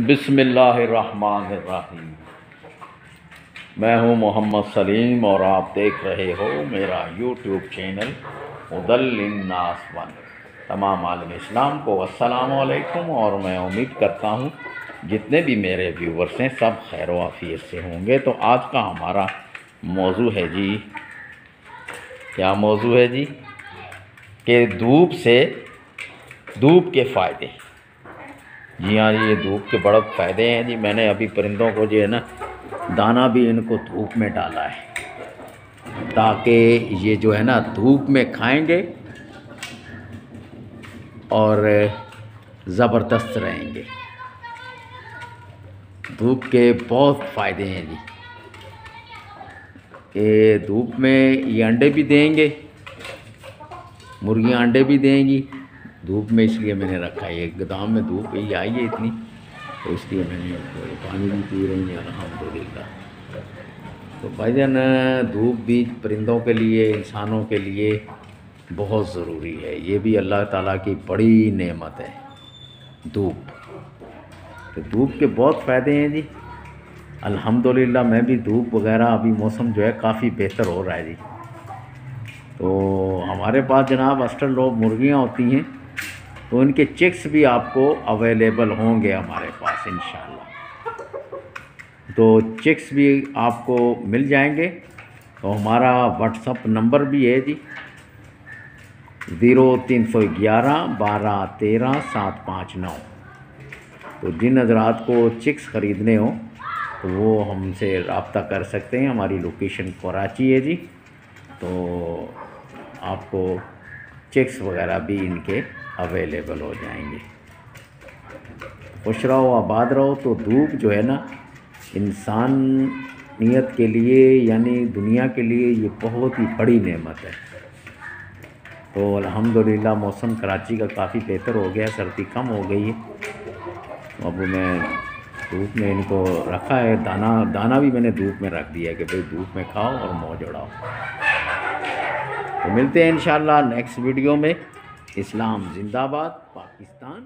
बिस्मिल्लाहिर्रहमानिर्रहीम। मैं हूँ मोहम्मद सलीम और आप देख रहे हो मेरा यूट्यूब चैनल उदलनास वन। तमाम आलम इस्लाम को असलकुम और मैं उम्मीद करता हूँ जितने भी मेरे व्यूवर्स हैं, सब खैर वाफियत से होंगे। तो आज का हमारा मौजू है जी, क्या मौजू है जी? कि धूप से, धूप के फ़ायदे। जी हाँ जी ये धूप के बड़े फ़ायदे हैं जी। मैंने अभी परिंदों को जो है ना, दाना भी इनको धूप में डाला है, ताकि ये जो है ना, धूप में खाएँगे और ज़बरदस्त रहेंगे। धूप के बहुत फ़ायदे हैं जी। ये धूप में ये अंडे भी देंगे, मुर्गियाँ अंडे भी देंगी धूप में इसलिए मैंने रखा है। गोदाम में धूप ही आई है इतनी तो इसलिए मैंने पानी भी पी रही है अलहमदिल्ला तो भाईजान धूप भी परिंदों के लिए, इंसानों के लिए बहुत ज़रूरी है। ये भी अल्लाह ताला की बड़ी नेमत है, धूप। तो धूप के बहुत फ़ायदे हैं जी। अल्हम्दुलिल्लाह, मैं भी धूप वगैरह अभी मौसम जो है काफ़ी बेहतर हो रहा है जी। तो हमारे पास जनाब अस्टर लोग मुर्गियाँ होती हैं। तो उनके चेक्स भी आपको अवेलेबल होंगे हमारे पास इन तो चेक्स भी आपको मिल जाएँगे। तो हमारा व्हाट्सअप नंबर भी है जी। ज़ीरो तीन सौ ग्यारह बारह तेरह सात पाँच नौ। तो जिन हजरात को चिक्स ख़रीदने हो तो वो हमसे रबता कर सकते हैं। हमारी लोकेशन कराची है जी। तो आपको चेक्स वगैरह भी इनके अवेलेबल हो जाएँगे। खुश रहो, आबाद रहो तो धूप जो है ना, इंसानियत के लिए, यानी दुनिया के लिए, ये बहुत ही बड़ी नेमत है। तो अल्हम्दुलिल्लाह, मौसम कराची का काफ़ी बेहतर हो गया, सर्दी कम हो गई है। अब मैं धूप में इनको रखा है, दाना दाना भी मैंने धूप में रख दिया है कि भाई धूप में खाओ और मौज उड़ाओ। तो मिलते हैं इन नेक्स्ट वीडियो में। इस्लाम जिंदाबाद पाकिस्तान